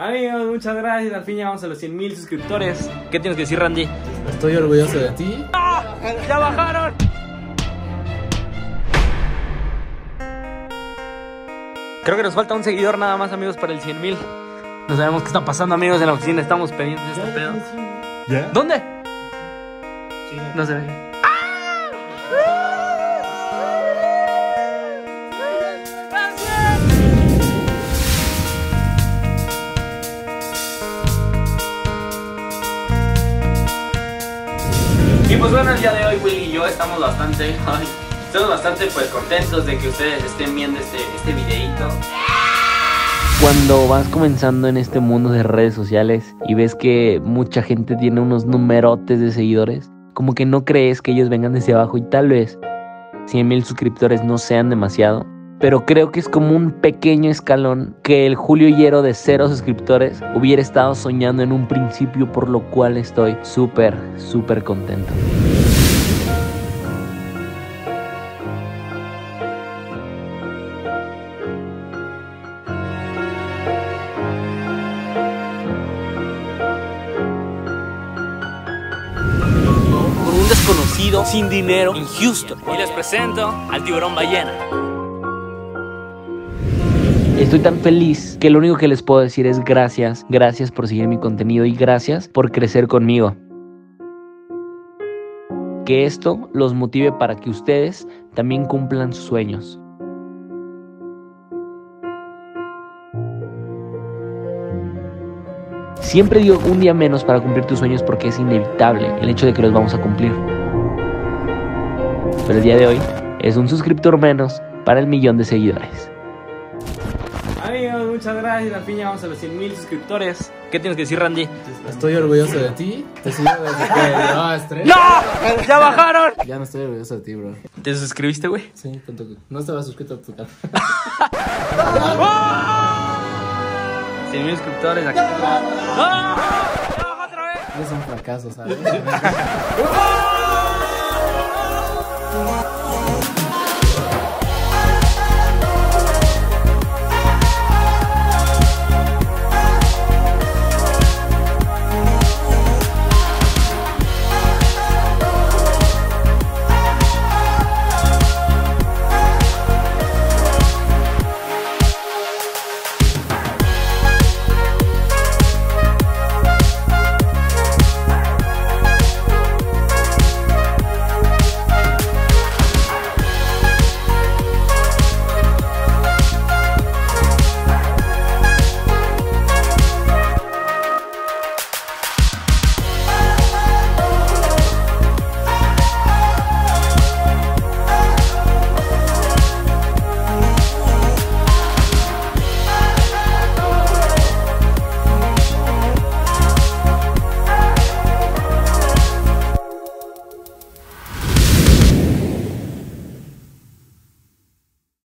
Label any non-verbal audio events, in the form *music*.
Amigos, muchas gracias. Al fin llegamos a los 100 mil suscriptores. ¿Qué tienes que decir, Randy? Estoy orgulloso de ti. ¡Ya bajaron! Creo que nos falta un seguidor nada más, amigos, para el 100 mil. No sabemos qué está pasando, amigos, en la oficina. Estamos pendientes de este pedo. ¿Ya? ¿Dónde? No se ve. Pues bueno, el día de hoy Willy y yo estamos bastante, *laughs* estamos bastante pues contentos de que ustedes estén viendo este, este videito. Cuando vas comenzando en este mundo de redes sociales y ves que mucha gente tiene unos numerotes de seguidores, como que no crees que ellos vengan desde abajo y tal vez 100 mil suscriptores no sean demasiado. Pero creo que es como un pequeño escalón que el Julio Hierro de cero suscriptores hubiera estado soñando en un principio, por lo cual estoy súper, súper contento. por un desconocido sin dinero en Houston. Y les presento al tiburón ballena. Estoy tan feliz que lo único que les puedo decir es gracias, gracias por seguir mi contenido y gracias por crecer conmigo. Que esto los motive para que ustedes también cumplan sus sueños. Siempre digo un día menos para cumplir tus sueños porque es inevitable el hecho de que los vamos a cumplir. Pero el día de hoy es un suscriptor menos para el millón de seguidores. Amigos, muchas gracias. Al fin llegamos a los 100 mil suscriptores. ¿Qué tienes que decir, Randy? Estoy orgulloso de ti. Te sigo desde que *laughs* llevabas tres. ¡No! ¡Ya bajaron! Ya no estoy orgulloso de ti, bro. ¿Te suscribiste, güey? Sí, con tu... No estaba suscrito a tu canal. *laughs* 100 mil suscriptores aquí. ¡No! ¡Ya bajó otra vez! Es un fracaso, ¿sabes? *laughs*